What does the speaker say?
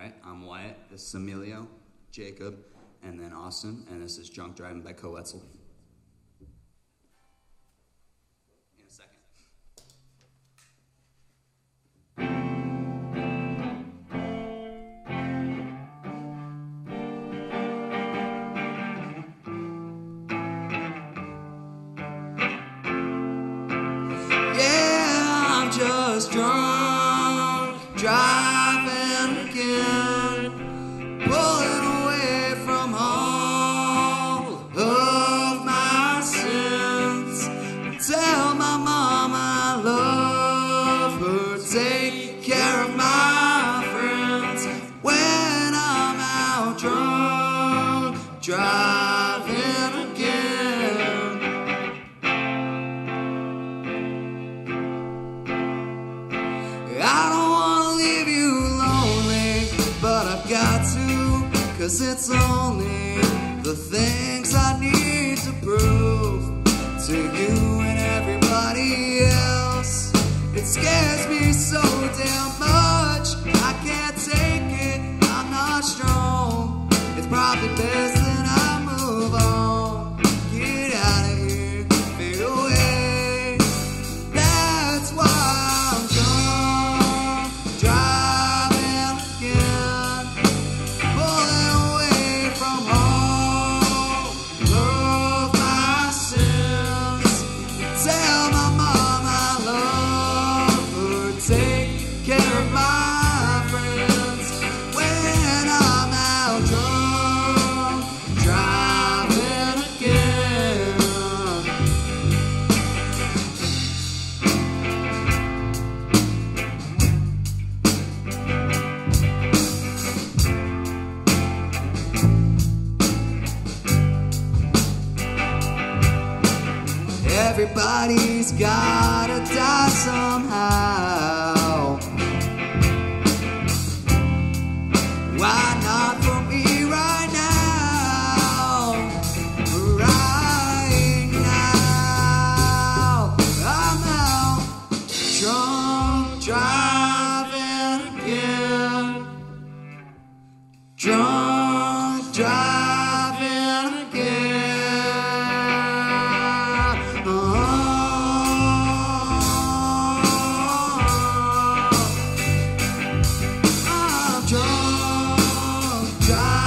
right, I'm Wyatt. This is Emilio, Jacob, and then Austin, and this is Drunk Driving by Koe Wetzel. In a second. Yeah, I'm just drunk, driving driving again. I don't wanna leave you lonely, but I've got to, cause it's only the things I need to prove to you and everybody else. It scares me so damn much, I can't take it, I'm not strong. It's probably best take care of my Everybody's gotta die somehow. Why not for me right now? Right now, I'm out drunk driving again. Drunk driving. God.